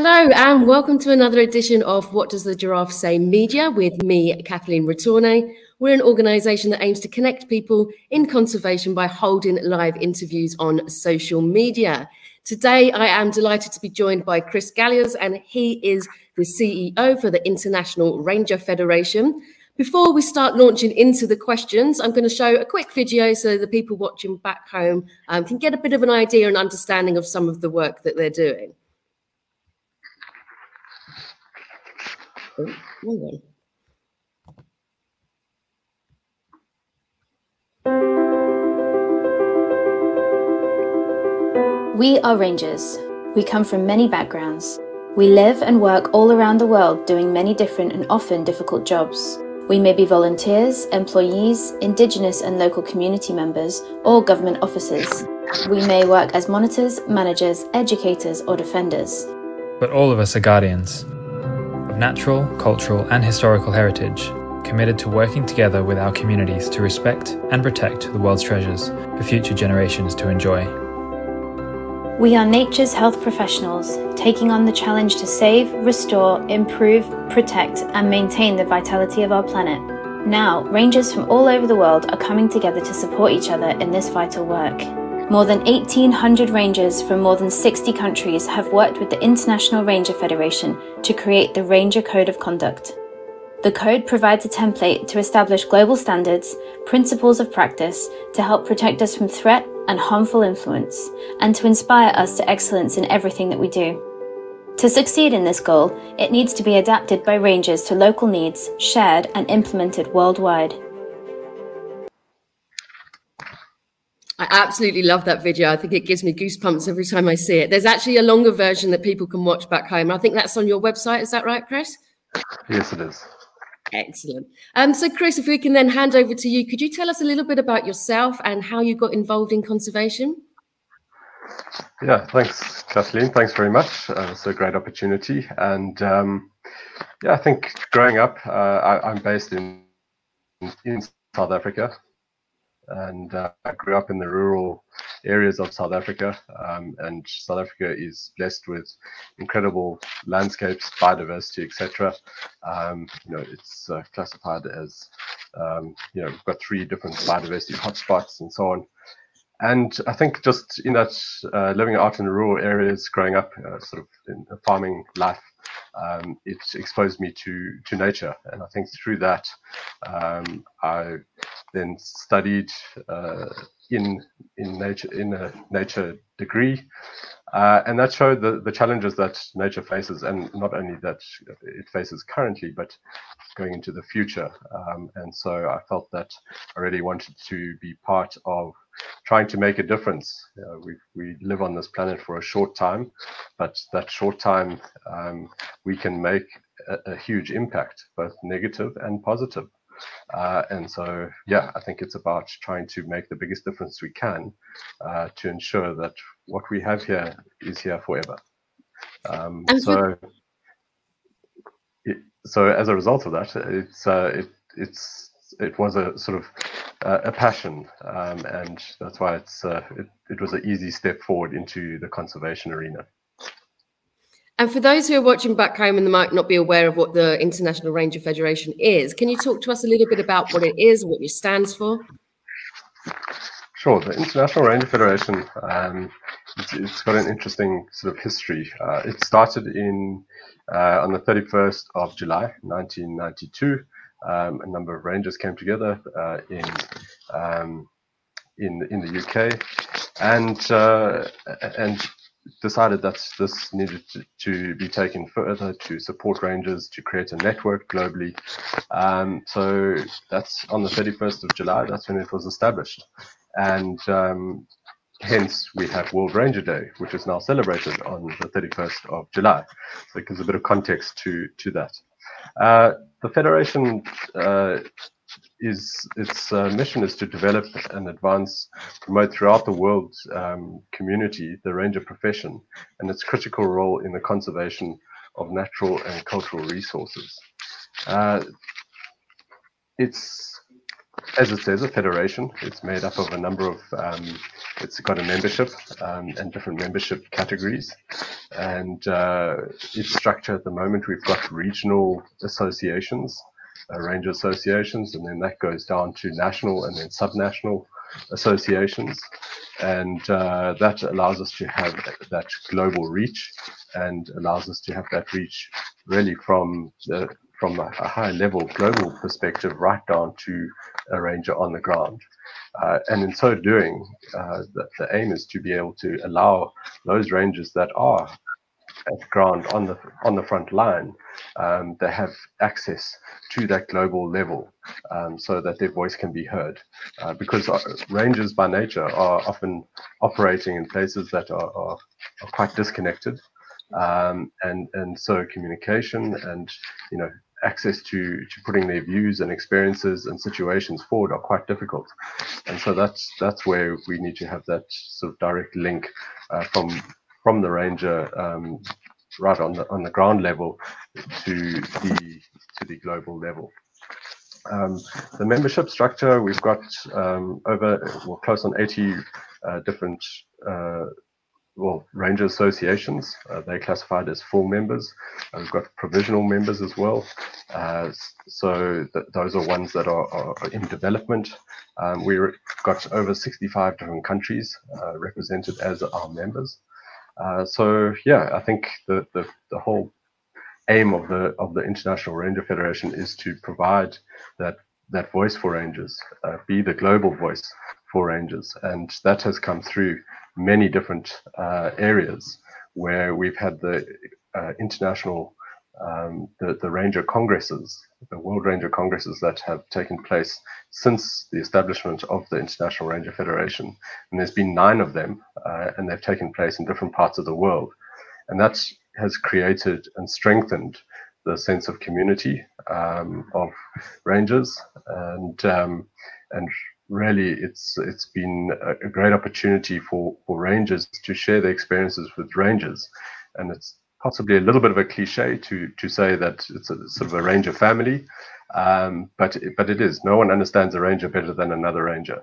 Hello, and welcome to another edition of What Does the Giraffe Say Media with me, Kathleen Ritorne. We're an organisation that aims to connect people in conservation by holding live interviews on social media. Today, I am delighted to be joined by Chris Galliers, and he is the CEO for the International Ranger Federation. Before we start launching into the questions, I'm going to show a quick video so the people watching back home um, can get a bit of an idea and understanding of some of the work that they're doing. We are rangers. We come from many backgrounds. We live and work all around the world doing many different and often difficult jobs. We may be volunteers, employees, indigenous and local community members, or government officers. We may work as monitors, managers, educators, or defenders. But all of us are guardians natural, cultural, and historical heritage, committed to working together with our communities to respect and protect the world's treasures for future generations to enjoy. We are nature's health professionals, taking on the challenge to save, restore, improve, protect, and maintain the vitality of our planet. Now, rangers from all over the world are coming together to support each other in this vital work. More than 1,800 rangers from more than 60 countries have worked with the International Ranger Federation to create the Ranger Code of Conduct. The code provides a template to establish global standards, principles of practice to help protect us from threat and harmful influence, and to inspire us to excellence in everything that we do. To succeed in this goal, it needs to be adapted by rangers to local needs, shared and implemented worldwide. I absolutely love that video. I think it gives me goosebumps every time I see it. There's actually a longer version that people can watch back home. I think that's on your website. Is that right, Chris? Yes, it is. Excellent. Um, so, Chris, if we can then hand over to you, could you tell us a little bit about yourself and how you got involved in conservation? Yeah, thanks, Kathleen. Thanks very much. Uh, it's a great opportunity. And um, yeah, I think growing up, uh, I, am based in in South Africa, and uh, I grew up in the rural areas of South Africa. Um, and South Africa is blessed with incredible landscapes, biodiversity, etc. Um, you know, it's uh, classified as um, you know we've got three different biodiversity hotspots and so on. And I think just in that uh, living out in the rural areas, growing up, uh, sort of in a farming life, um, it exposed me to to nature, and I think through that, um, I then studied uh, in in nature in a nature degree, uh, and that showed the the challenges that nature faces, and not only that it faces currently, but going into the future. Um, and so I felt that I really wanted to be part of trying to make a difference. We we live on this planet for a short time, but that short time um, we can make a, a, huge impact, both negative and positive. Uh, and so, yeah, I think it's about trying to make the biggest difference we can uh, to ensure that what we have here is here forever. Um, so, it, so as a result of that, it's uh, it it's it was a sort of uh, a passion, um, and that's why it's uh, it, it was an easy step forward into the conservation arena. And for those who are watching back home and might not be aware of what the International Ranger Federation is, can you talk to us a little bit about what it is, what it stands for? Sure. The International Ranger Federation, um, it's, it's got an interesting sort of history. Uh, it started in uh, on the 31st of July, 1992 um, a number of rangers came together uh, in um, in in the UK and uh, and decided that this needed to, to, be taken further to support rangers to create a network globally. Um, so that's on the 31st of July. That's when it was established, and um, hence we have World Ranger Day, which is now celebrated on the 31st of July. So it gives a bit of context to to that. Uh, the Federation uh, is its uh, mission is to develop and advance, promote throughout the world um, community the ranger profession and its critical role in the conservation of natural and cultural resources. Uh, it's as it says, a federation. It's made up of a number of, um, it's got a membership um, and different membership categories. And uh, its structure at the moment, we've got regional associations, uh, ranger associations, and then that goes down to national and then subnational associations. And uh, that allows us to have that global reach and allows us to have that reach really from the from a, high level global perspective right down to a ranger on the ground. Uh, and in so doing, uh, the, the, aim is to be able to allow those rangers that are at ground on the on the front line, um, they have access to that global level, um, so that their voice can be heard. Uh, because uh, rangers by nature are often operating in places that are, are, are quite disconnected, um, and and so communication and you know access to to putting their views and experiences and situations forward are quite difficult and so that's that's where we need to have that sort of direct link uh, from from the ranger um, right on the on the ground level to the to the global level um, the membership structure we've got um, over well close on 80 uh, different uh, well, ranger associations. Uh, they're classified as full members. Uh, we've got provisional members as well. Uh, so th those are ones that are, are in development. Um, we've got over 65 different countries uh, represented as our members. Uh, so yeah, I think the, the, the whole aim of the of the International Ranger Federation is to provide that that voice for rangers, uh, be the global voice for rangers, and that has come through many different uh, areas where we've had the uh, international, um, the, the Ranger Congresses, the World Ranger Congresses that have taken place since the establishment of the International Ranger Federation. And there's been nine of them, uh, and they've taken place in different parts of the world. And that has created and strengthened the sense of community um, of rangers and um, and really it's it's been a, great opportunity for for rangers to share their experiences with rangers and it's possibly a little bit of a cliche to to say that it's a sort of a ranger family um, but but it is. No one understands a ranger better than another ranger.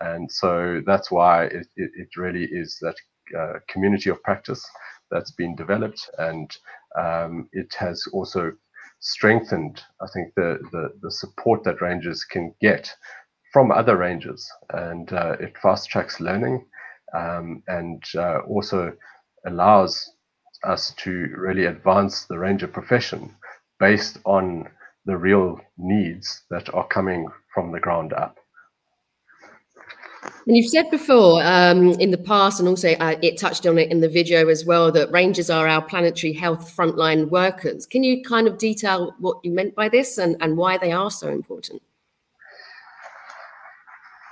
And so that's why it, it, it really is that uh, community of practice that's been developed. And um, it has also strengthened i think the, the the support that rangers can get from other rangers, and uh, it fast tracks learning um, and uh, also allows us to really advance the ranger profession based on the real needs that are coming from the ground up. And you've said before um, in the past, and also uh, it touched on it in the video as well, that rangers are our planetary health frontline workers. Can you kind of detail what you meant by this and, and why they are so important?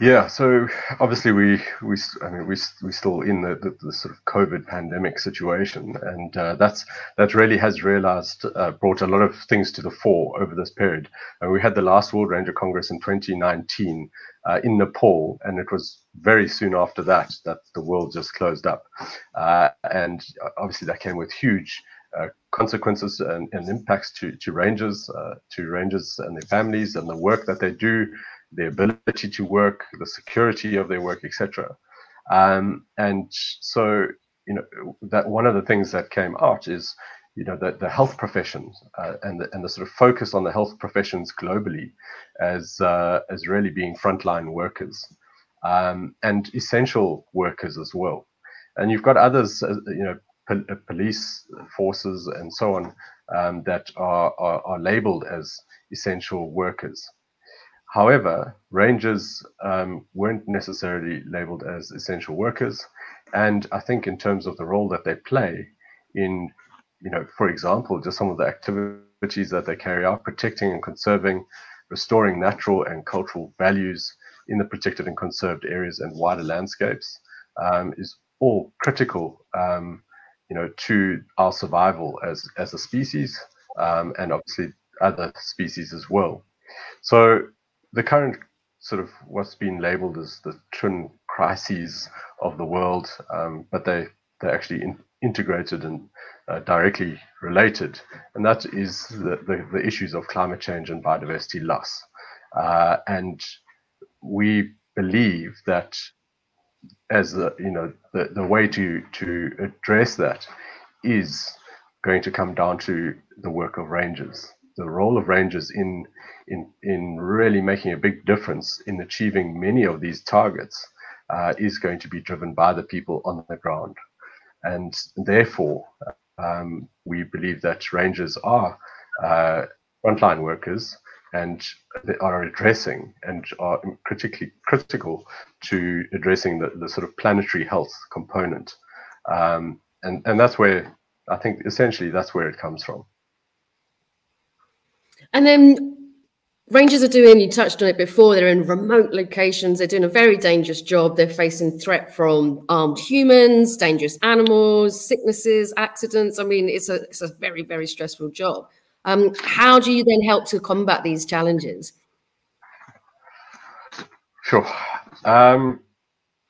Yeah, so obviously we we I mean we we still in the, the, the sort of COVID pandemic situation, and uh, that's that really has realized uh, brought a lot of things to the fore over this period. And we had the last World Ranger Congress in 2019 uh, in Nepal, and it was very soon after that that the world just closed up, uh, and obviously that came with huge. Uh, consequences and, and, impacts to, to rangers, uh, to rangers and their families, and the work that they do, the ability to work, the security of their work, etc. Um, and so, you know, that one of the things that came out is, you know, the, the health professions uh, and the, and the sort of focus on the health professions globally as uh, as really being frontline workers um, and essential workers as well. And you've got others, uh, you know, po- uh, police forces and so on um, that are, are, are labeled as essential workers. However, rangers um, weren't necessarily labeled as essential workers, and I think in terms of the role that they play in, you know, for example, just some of the activities that they carry out, protecting and conserving, restoring natural and cultural values in the protected and conserved areas and wider landscapes, um, is all critical, um, you know, to our survival as as a species, um, and obviously other species as well. So the current sort of what's been labeled as the twin crises of the world, um, but they they're actually in, integrated and uh, directly related, and that is the, the, the, issues of climate change and biodiversity loss. Uh, and we believe that as the you know the, the way to to address that is going to come down to the work of rangers the role of rangers in in in really making a big difference in achieving many of these targets uh, is going to be driven by the people on the ground and therefore um, we believe that rangers are uh, frontline workers and they are addressing and are critically critical to addressing the, the sort of planetary health component. Um, and, and that's where I think essentially that's where it comes from. And then Rangers are doing, you touched on it before, they're in remote locations, they're doing a very dangerous job. They're facing threat from armed humans, dangerous animals, sicknesses, accidents. I mean, it's a, it's a very, very stressful job. Um, how do you then help to combat these challenges? Sure. Um,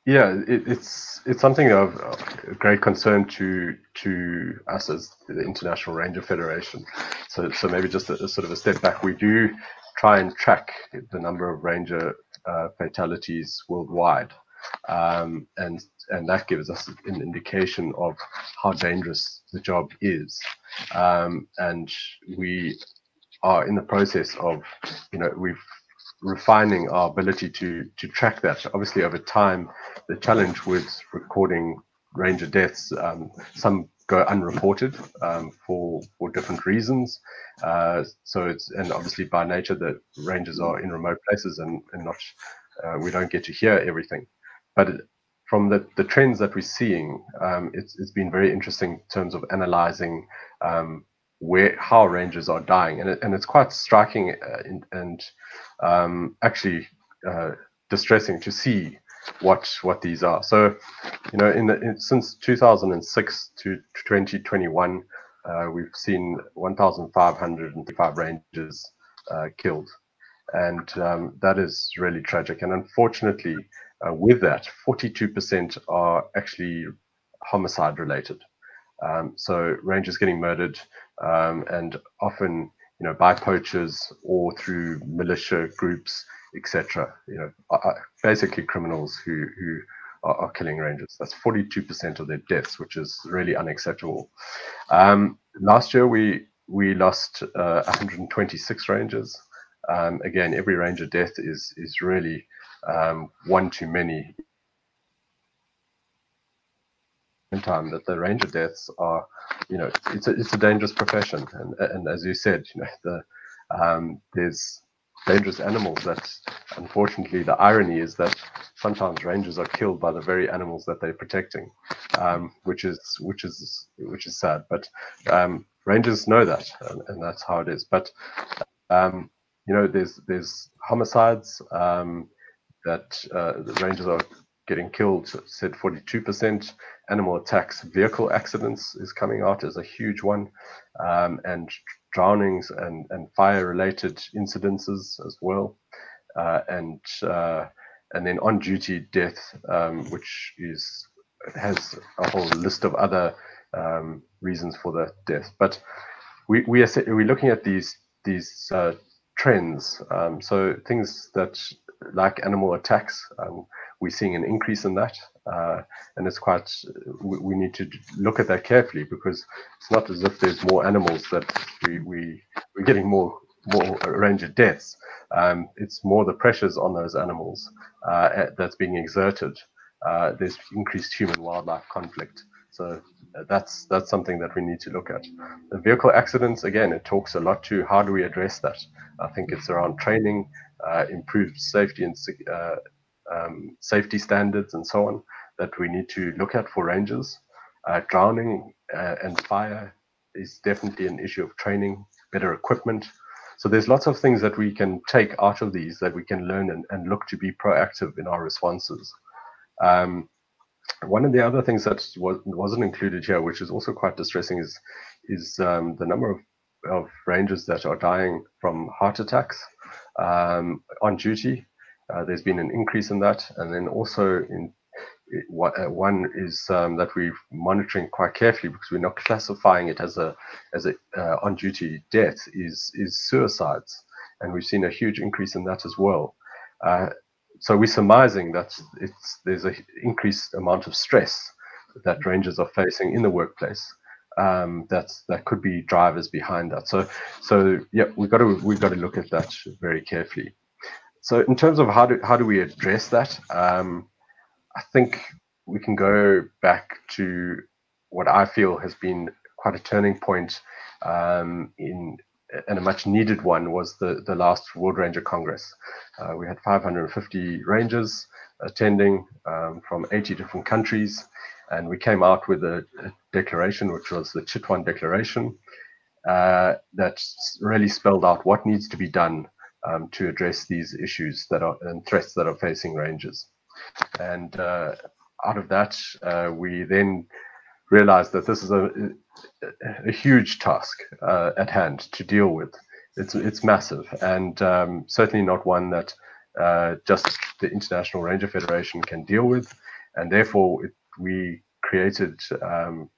yeah, it, it's it's something of great concern to to us as the International Ranger Federation. So so maybe just a, a sort of a step back. We do try and track the number of ranger uh, fatalities worldwide, um, and and that gives us an indication of how dangerous the job is. Um, and we are in the process of, you know, we've refining our ability to to track that. Obviously, over time, the challenge with recording ranger deaths, um, some go unreported um, for for different reasons. Uh, so it's and obviously by nature that rangers are in remote places and and not uh, we don't get to hear everything. But from the, the trends that we're seeing, um, it's, it's been very interesting in terms of analyzing um, where how rangers are dying, and it, and it's quite striking uh, in, and um, actually uh, distressing to see what what these are. So, you know, in the in, since 2006 to 2021, uh, we've seen 1,505 rangers uh, killed, and um, that is really tragic. And unfortunately, uh, with that, 42% are actually homicide related. Um, so rangers getting murdered, um, and often you know by poachers or through militia groups, etc. You know, basically criminals who who are, are, killing rangers. That's 42% of their deaths, which is really unacceptable. Um, last year we we lost uh, 126 rangers. Um, again, every ranger death is is really um, one too many time that the ranger deaths are, you know, it's a, it's a dangerous profession, and and as you said, you know, the um, there's dangerous animals that unfortunately the irony is that sometimes rangers are killed by the very animals that they're protecting um, which is which is which is sad. But um, rangers know that and, and, that's how it is. But um, you know there's there's homicides um, that uh, the rangers are getting killed said 42% animal attacks vehicle accidents is coming out as a huge one. Um, and drownings and, and fire related incidences as well. Uh, and uh, and then on duty death um, which is has a whole list of other um, reasons for the death. But we we are we're looking at these these uh, trends. Um, so things that like animal attacks. Um, we're seeing an increase in that, uh, and it's quite. We, we, need to look at that carefully because it's not as if there's more animals that we we we're getting more more range of deaths. Um, it's more the pressures on those animals uh, that's being exerted. Uh, there's increased human wildlife conflict. So uh, that's that's something that we need to look at. The vehicle accidents, again, it talks a lot to how do we address that. I think it's around training, uh, improved safety and uh, um, safety standards and so on that we need to look at for rangers. Uh, drowning uh, and fire is definitely an issue of training, better equipment. So there's lots of things that we can take out of these that we can learn and, and look to be proactive in our responses. Um, one of the other things that was, wasn't included here, which is also quite distressing, is is um, the number of, of rangers that are dying from heart attacks um, on duty. Uh, there's been an increase in that, and then also in uh, one is um, that we're monitoring quite carefully because we're not classifying it as a as a uh, on duty death is is suicides, and we've seen a huge increase in that as well. Uh, so we're surmising that it's there's an increased amount of stress that rangers are facing in the workplace. Um, that's that could be drivers behind that. So so yeah, we've got to we've got to look at that very carefully. So in terms of how do how do we address that, um, I think we can go back to what I feel has been quite a turning point um, in and a much needed one was the, the last World Ranger Congress. Uh, we had 550 rangers attending um, from 80 different countries, and we came out with a, a declaration, which was the Chitwan Declaration, uh, that really spelled out what needs to be done um, to address these issues that are and threats that are facing rangers. And uh, out of that, uh, we then realized that this is a, a huge task uh, at hand to deal with. It's it's massive and um, certainly not one that uh, just the International Ranger Federation can deal with, and therefore it, we created um,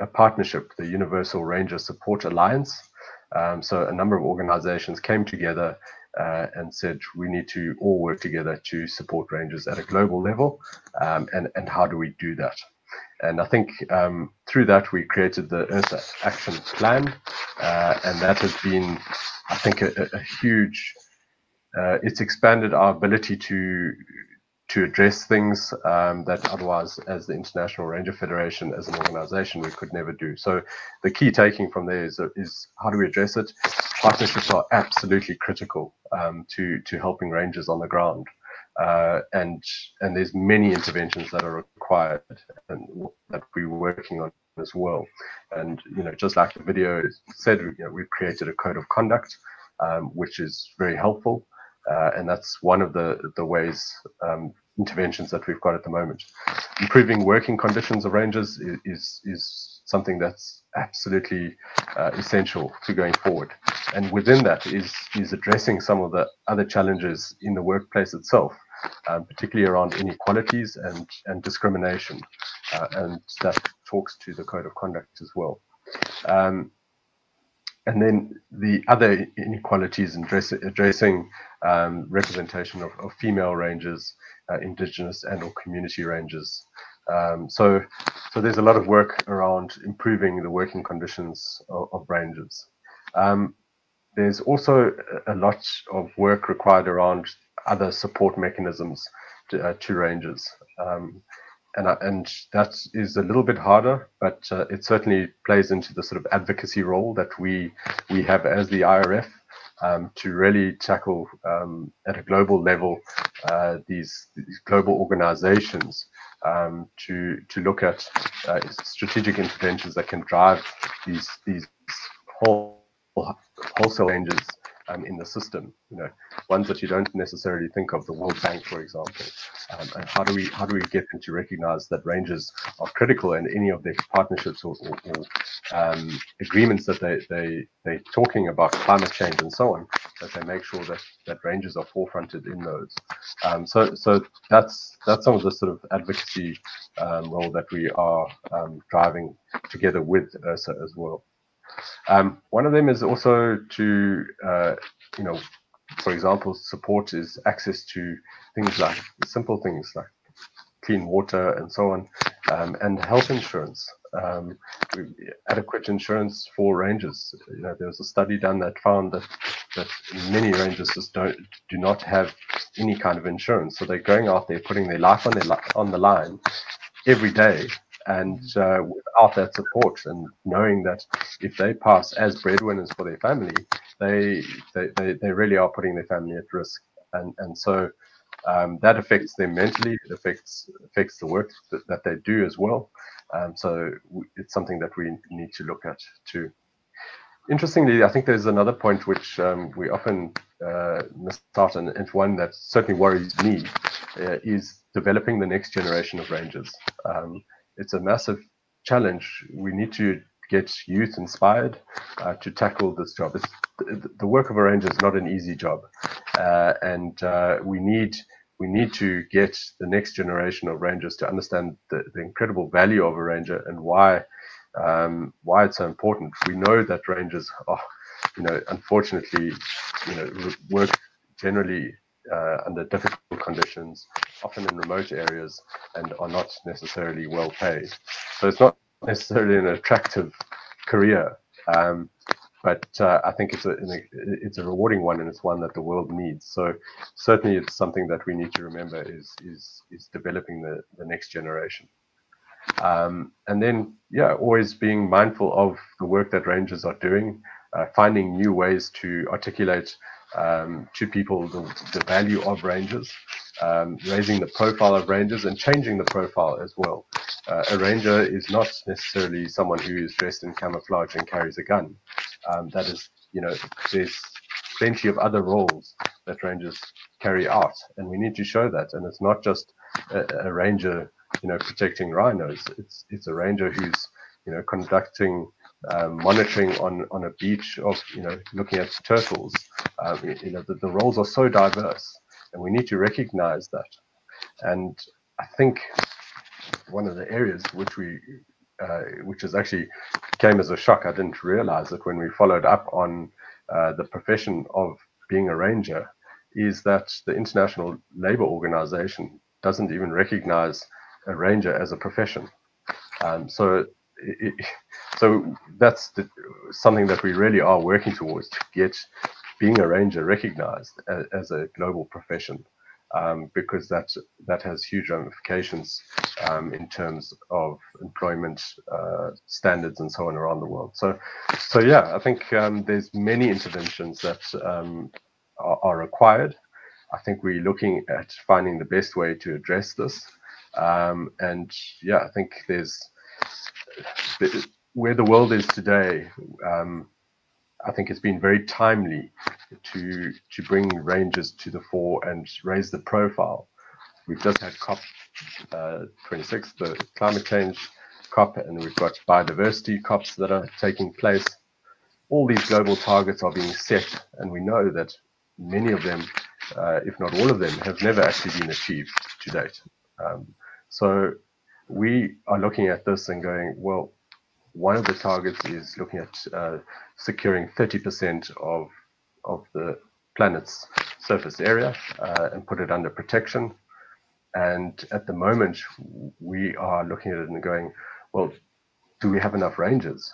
a partnership, the Universal Ranger Support Alliance. Um, so a number of organizations came together uh, and said we need to all work together to support rangers at a global level. Um, and, and how do we do that? And I think um, through that we created the URSA Action Plan, uh, and that has been, I think, a, a huge. Uh, it's expanded our ability to to address things um, that otherwise, as the International Ranger Federation, as an organization, we could never do. So the key taking from there is, is how do we address it? Partnerships are absolutely critical um, to, to helping rangers on the ground. Uh, and and there's many interventions that are required and that we're working on as well. And you know, just like the video said, you know, we've created a code of conduct, um, which is very helpful. Uh, and that's one of the the ways um, interventions that we've got at the moment. Improving working conditions of rangers is, is, is something that's absolutely uh, essential to going forward. And within that is, is addressing some of the other challenges in the workplace itself, um, particularly around inequalities and, and discrimination. Uh, and that talks to the code of conduct as well. Um, and then the other inequalities in dress, addressing um, representation of, of, female rangers, uh, indigenous and or community rangers. Um, so, so there's a lot of work around improving the working conditions of, of rangers. Um, there's also a lot of work required around other support mechanisms to, uh, to rangers. And, uh, and that is a little bit harder, but uh, it certainly plays into the sort of advocacy role that we we have as the IRF um, to really tackle um, at a global level uh, these, these, global organizations um, to to look at uh, strategic interventions that can drive these these whole wholesale changes um, in the system. You know, ones that you don't necessarily think of, the World Bank, for example. Um, and how do we how do we get them to recognise that rangers are critical in any of their partnerships or, or, or um, agreements that they they they're talking about climate change and so on, that they make sure that that rangers are forefronted in those. Um, so so that's that's some of the sort of advocacy um, role that we are um, driving together with URSA as well. Um, one of them is also to, uh, you know, for example, support is access to things like simple things like clean water and so on, um, and health insurance, um, adequate insurance for rangers. You know, there was a study done that found that that many rangers just don't do not have any kind of insurance, so they're going out there putting their life on their on the line every day and uh, without that support and knowing that if they pass as breadwinners for their family, they they, they, they really are putting their family at risk. And and so um, that affects them mentally. It affects affects the work that, that they do as well. Um, so it's something that we need to look at too. Interestingly, I think there's another point which um, we often uh, miss out, and, and one that certainly worries me, uh, is developing the next generation of rangers. Um, it's a massive challenge. We need to get youth inspired uh, to tackle this job. It's, the work of a ranger is not an easy job, uh, and uh, we need we need to get the next generation of rangers to understand the, the incredible value of a ranger and why um, why it's so important. We know that rangers are, you know, unfortunately, you know, work generally uh, under difficult conditions, often in remote areas, and are not necessarily well paid. So it's not necessarily an attractive career, um, but uh, I think it's a it's a rewarding one, and it's one that the world needs. So certainly, it's something that we need to remember is is is developing the the next generation. Um, and then, yeah, always being mindful of the work that rangers are doing, uh, finding new ways to articulate um, to people the, the, value of rangers, um, raising the profile of rangers and changing the profile as well. Uh, a ranger is not necessarily someone who is dressed in camouflage and carries a gun. Um, that is, you know, there's plenty of other roles that rangers carry out, and we need to show that. And it's not just a, a ranger, you know, protecting rhinos. It's it's a ranger who's, you know, conducting um, monitoring on on a beach of you know looking at turtles. Um, you know the, the roles are so diverse, and we need to recognize that. And I think one of the areas which we uh, which is actually came as a shock. I didn't realize it when we followed up on uh, the profession of being a ranger. Is that the International Labour Organization doesn't even recognize a ranger as a profession? Um, so it, so that's the, something that we really are working towards to get being a ranger recognized as, as a global profession um, because that that has huge ramifications um, in terms of employment uh, standards and so on around the world. So, so yeah, I think um, there's many interventions that um, are, are, required. I think we're looking at finding the best way to address this, um, and yeah, I think there's where the world is today, um, I think it's been very timely to to bring rangers to the fore and raise the profile. We've just had COP uh, 26, the climate change COP, and we've got biodiversity COPs that are taking place. All these global targets are being set, and we know that many of them, uh, if not all of them, have never actually been achieved to date. Um, so we are looking at this and going, well, one of the targets is looking at uh, securing 30% of of the planet's surface area uh, and put it under protection. And at the moment, we are looking at it and going, well, do we have enough rangers?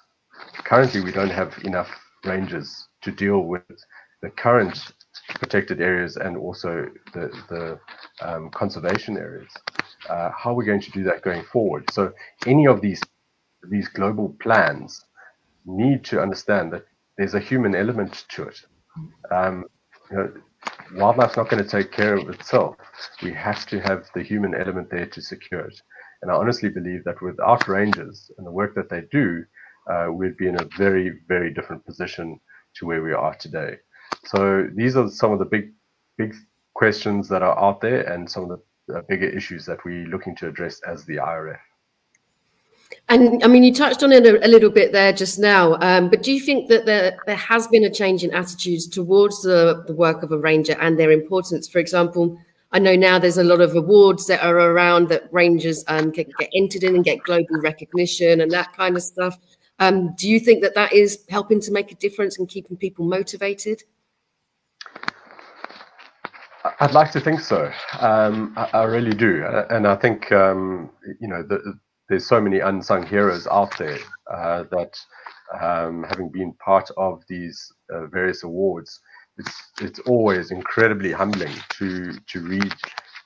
Currently, we don't have enough rangers to deal with the current protected areas and also the, the um, conservation areas uh, how are we're going to do that going forward. So any of these these global plans need to understand that there's a human element to it. Um, you know, wildlife's not going to take care of itself. We have to have the human element there to secure it. And I honestly believe that without rangers and the work that they do, uh, we'd be in a very, very different position to where we are today. So these are some of the big, big questions that are out there and some of the uh, bigger issues that we're looking to address as the IRF. And I mean, you touched on it a, a little bit there just now, um, but do you think that there, there has been a change in attitudes towards the, the work of a ranger and their importance? For example, I know now there's a lot of awards that are around that rangers um, can get entered in and get global recognition and that kind of stuff. Um, do you think that that is helping to make a difference and keeping people motivated? I'd like to think so. Um, I, I, really do, and I think um, you know the, there's so many unsung heroes out there uh, that, um, having been part of these uh, various awards, it's it's always incredibly humbling to to read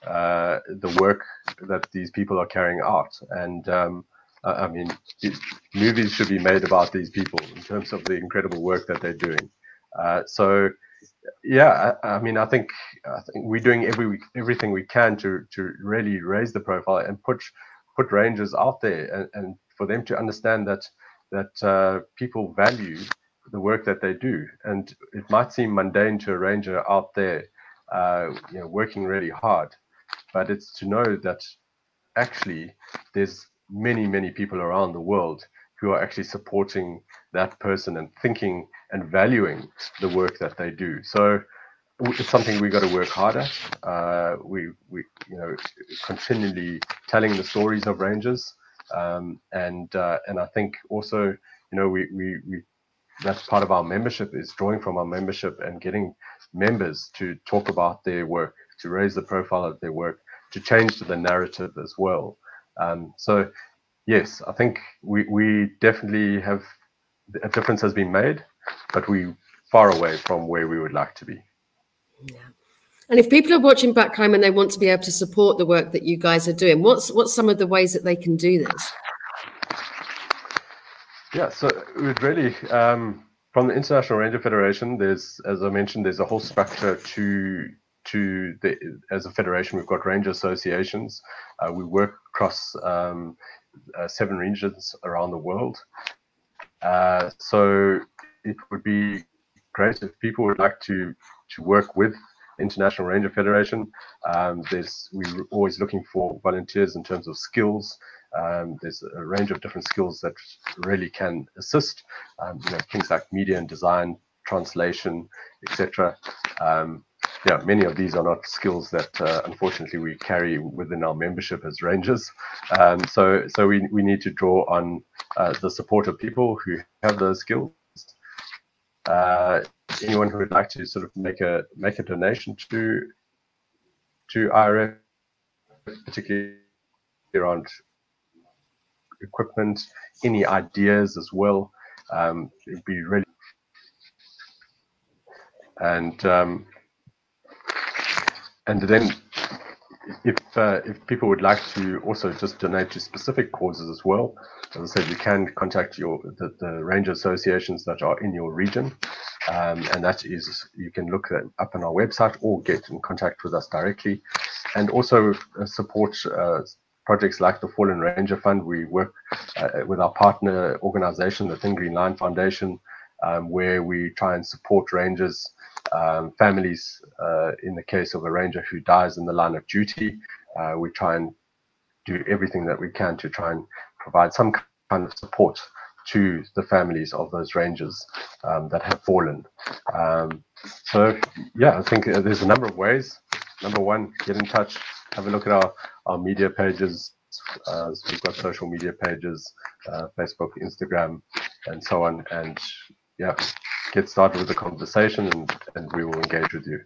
uh, the work that these people are carrying out. And um, I mean, it, movies should be made about these people in terms of the incredible work that they're doing. Uh, so yeah, I, I, mean, I think I think we're doing every everything we can to to really raise the profile and put put rangers out there, and, and for them to understand that that uh, people value the work that they do. And it might seem mundane to a ranger out there, uh, you know, working really hard, but it's to know that actually there's many many people around the world who are actually supporting that person and thinking and valuing the work that they do. So it's something we got to work harder. Uh, we, we, you know, continually telling the stories of rangers, um, and uh, and I think also, you know, we we we that's part of our membership is drawing from our membership and getting members to talk about their work, to raise the profile of their work, to change the narrative as well. Um, so, yes, I think we, we definitely have a difference has been made, but we far away from where we would like to be. Yeah. And if people are watching back home and they want to be able to support the work that you guys are doing, what's what's some of the ways that they can do this? Yeah, so it really um, from the International Ranger Federation. There's, as I mentioned, there's a whole structure to to the as a federation. We've got ranger associations. Uh, we work across um, uh, seven regions around the world. Uh, so it would be great if people would like to to work with International Ranger Federation. Um, there's we're always looking for volunteers in terms of skills. Um, there's a range of different skills that really can assist. Um, you know, things like media and design, translation, etc. Um, yeah, many of these are not skills that uh, unfortunately we carry within our membership as rangers. Um, so, so we, we need to draw on uh, the support of people who have those skills. Uh, anyone who would like to sort of make a make a donation to to IRF, particularly around equipment, any ideas as well. Um, it'd be really and um, and then if uh, if people would like to also just donate to specific causes as well, as I said, you can contact your the, the ranger associations that are in your region, um, and that is you can look up on our website or get in contact with us directly, and also uh, support uh, projects like the Fallen Ranger Fund. We work uh, with our partner organization, the Thin Green Line Foundation, um, where we try and support rangers, um, families. Uh, in the case of a ranger who dies in the line of duty, uh, we try and do everything that we can to try and provide some kind of support to the families of those rangers um, that have fallen. Um, so, yeah, I think there's a number of ways. Number one, get in touch, have a look at our, our media pages. Uh, we've got social media pages, uh, Facebook, Instagram, and so on. And yeah, get started with the conversation and, and we will engage with you.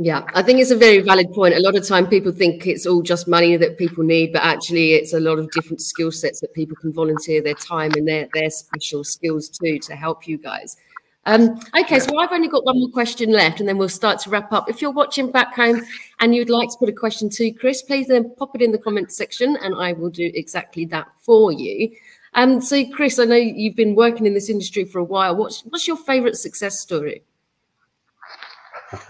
Yeah, I think it's a very valid point. A lot of time people think it's all just money that people need, but actually it's a lot of different skill sets that people can volunteer their time and their, their special skills too to help you guys. Um, okay, so I've only got one more question left, and then we'll start to wrap up. If you're watching back home and you'd like to put a question to Chris, please then pop it in the comment section, and I will do exactly that for you. Um, so, Chris, I know you've been working in this industry for a while. What's what's your favourite success story?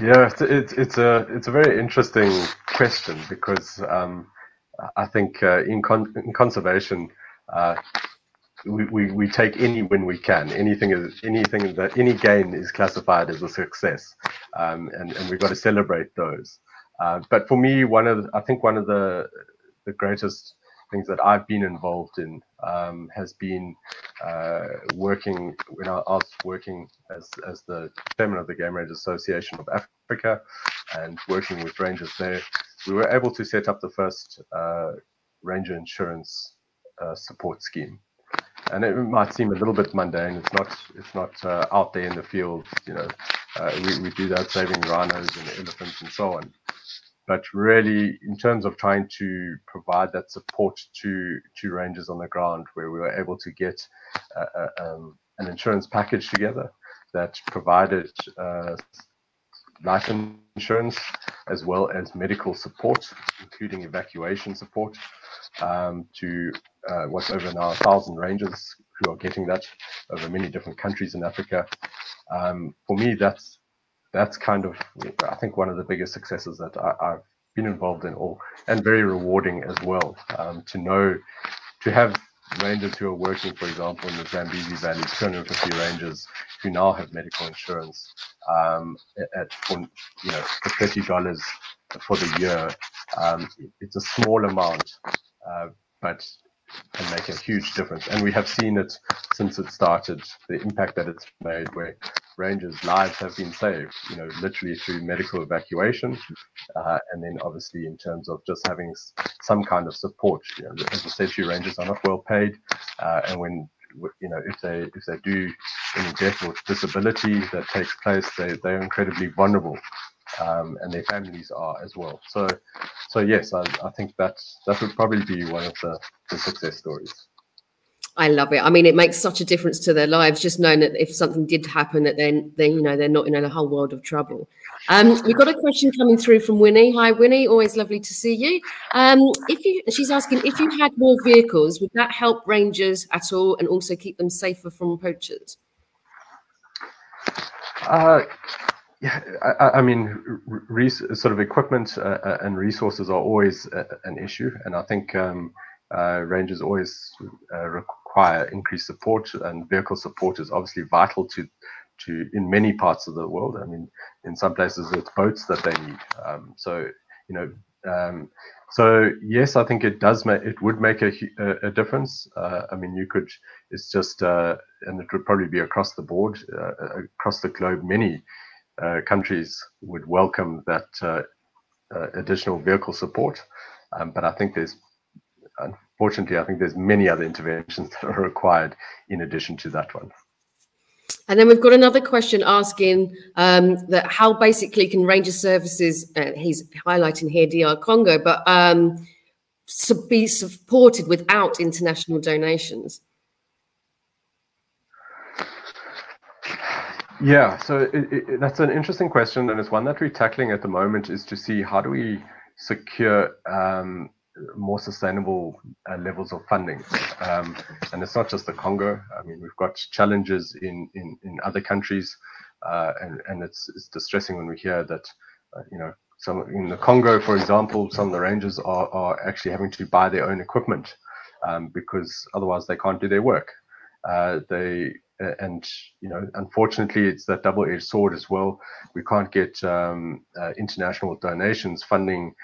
yeah, it's, it's, it's a it's a very interesting question because um, I think uh, in con in conservation. Uh, we, we, we take any win we can. Anything is anything that any gain is classified as a success, um, and and we've got to celebrate those. Uh, but for me, one of I think one of the the greatest things that I've been involved in um, has been uh, working when I, was working as as the chairman of the Game Rangers Association of Africa, and working with rangers there. We were able to set up the first uh, ranger insurance uh, support scheme and it might seem a little bit mundane. It's not. It's not uh, out there in the field. You know, uh, we we do that saving rhinos and elephants and so on. But really, in terms of trying to provide that support to to rangers on the ground, where we were able to get um, an insurance package together that provided uh, life insurance as well as medical support, including evacuation support um, to uh, what's over now a thousand rangers who are getting that over many different countries in Africa. Um, for me, that's that's kind of I think one of the biggest successes that I, have been involved in, all and very rewarding as well um, to know to have rangers who are working, for example, in the Zambezi Valley, 250 rangers who now have medical insurance um, at you know for thirty dollars for the year. Um, it's a small amount, uh, but can make a huge difference. And we have seen it since it started, the impact that it's made, where rangers' lives have been saved, you know, literally through medical evacuation, uh, and then obviously in terms of just having some kind of support. You know, as I said, few rangers are not well paid, uh, and when you know if they if they do any death or disability that takes place, they they're incredibly vulnerable, um, and their families are as well. So so yes, I, I think that that would probably be one of the, the success stories. I love it. I mean, it makes such a difference to their lives just knowing that if something did happen, that then, then you know, they're not in a whole world of trouble. Um, we've got a question coming through from Winnie. Hi, Winnie. Always lovely to see you. Um, if you, she's asking if you had more vehicles, would that help rangers at all, and also keep them safer from poachers? Uh, yeah, I, I mean, sort of equipment uh, uh, and resources are always a, an issue, and I think um, uh, rangers always uh, require increased support, and vehicle support is obviously vital to to in many parts of the world. I mean, in some places it's boats that they need. Um, so you know, um, so yes, I think it does make it would make a, a, a difference. Uh, I mean, you could. It's just uh, and it would probably be across the board, uh, across the globe. Many uh, countries would welcome that uh, uh, additional vehicle support. Um, but I think there's unfortunately, I think there's many other interventions that are required in addition to that one. And then we've got another question asking um, that how basically can Ranger Services, uh, he's highlighting here DR Congo, but um, be supported without international donations? Yeah, so it, it, that's an interesting question, and it's one that we're tackling at the moment. Is to see how do we secure um, more sustainable uh, levels of funding. Um, and it's not just the Congo. I mean, we've got challenges in in, in other countries, uh, and and it's it's distressing when we hear that, uh, you know, some in the Congo, for example, some of the rangers are are actually having to buy their own equipment um, because otherwise they can't do their work. Uh, they and you know, unfortunately, it's that double-edged sword as well. We can't get um, uh, international donations funding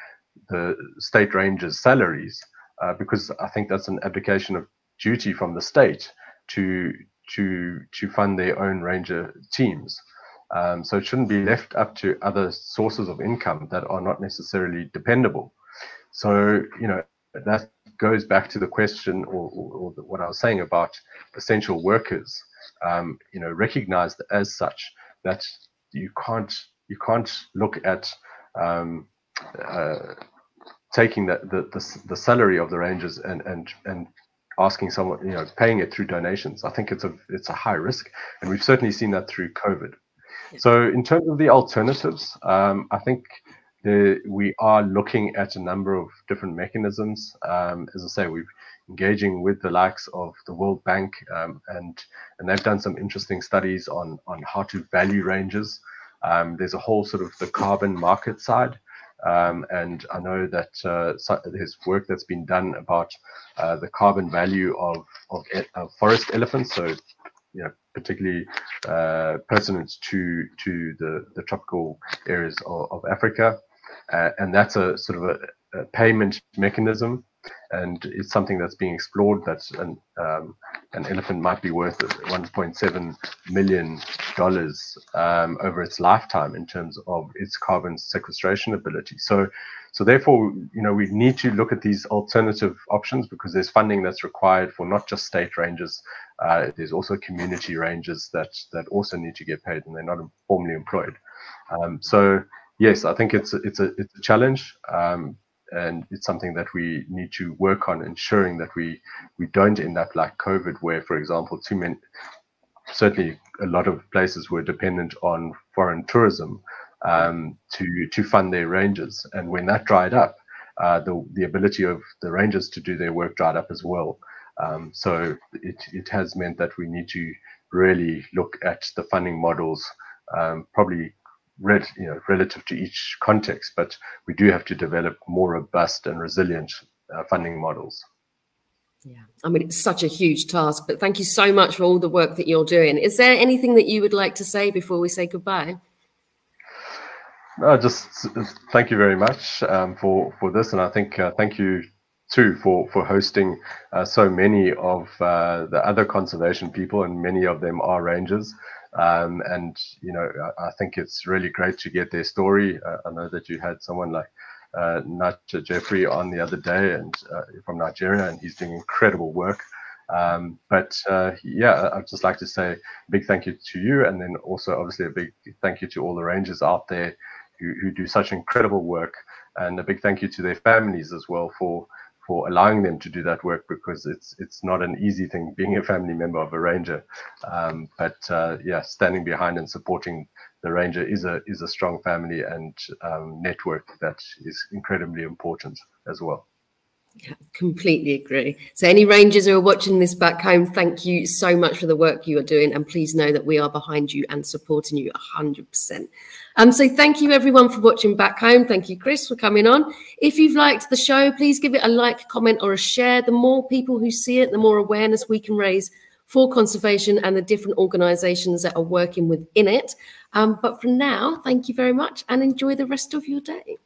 the state rangers' salaries, uh, because I think that's an abdication of duty from the state to to to fund their own ranger teams. Um, so it shouldn't be left up to other sources of income that are not necessarily dependable. So you know that goes back to the question or, or, or what I was saying about essential workers. Um, you know, recognized as such that you can't you can't look at um, uh, taking the, the, the, the, salary of the rangers and, and, and asking someone, you know, paying it through donations. I think it's a, it's a high risk. And we've certainly seen that through COVID. So in terms of the alternatives, um, I think the, we are looking at a number of different mechanisms. Um, as I say, we're engaging with the likes of the World Bank, um, and and they've done some interesting studies on on how to value ranges. Um, there's a whole sort of the carbon market side, um, and I know that uh, there's work that's been done about uh, the carbon value of, of, of, forest elephants. So, you know, particularly uh, pertinent to to the, the tropical areas of, of Africa, uh, and that's a sort of a, a payment mechanism and it's something that's being explored. That an um, an elephant might be worth 1.7 million dollars um, over its lifetime in terms of its carbon sequestration ability. So, so therefore, you know, we need to look at these alternative options because there's funding that's required for not just state rangers. Uh, there's also community rangers that that also need to get paid, and they're not formally employed. Um, so yes, I think it's a, it's a it's a challenge, um, and it's something that we need to work on ensuring that we we don't end up like COVID, where, for example, too many certainly a lot of places were dependent on foreign tourism um, to to fund their rangers, and when that dried up, uh, the the ability of the rangers to do their work dried up as well. Um, so it it has meant that we need to really look at the funding models, um, probably red, you know, relative to each context, but we do have to develop more robust and resilient uh, funding models. Yeah, I mean, it's such a huge task, but thank you so much for all the work that you're doing. Is there anything that you would like to say before we say goodbye? Uh, just thank you very much um, for for this, and I think uh, thank you too for for hosting uh, so many of uh, the other conservation people, and many of them are rangers. Um, and you know, I, I, think it's really great to get their story. Uh, I know that you had someone like uh, Nacha Jeffrey on the other day, and uh, from Nigeria, and he's doing incredible work. Um, but uh, yeah, I'd just like to say a big thank you to you, and then also obviously a big thank you to all the rangers out there who, who do such incredible work, and a big thank you to their families as well for for allowing them to do that work because it's it's not an easy thing being a family member of a ranger. Um, but uh, yeah, standing behind and supporting the ranger is a is a strong family and um, network that is incredibly important as well. Yeah, completely agree. So, any Rangers who are watching this back home, thank you so much for the work you are doing. And please know that we are behind you and supporting you 100%. Um, so, thank you everyone for watching back home. Thank you, Chris, for coming on. If you've liked the show, please give it a like, comment, or a share. The more people who see it, the more awareness we can raise for conservation and the different organisations that are working within it. Um, but for now, thank you very much and enjoy the rest of your day.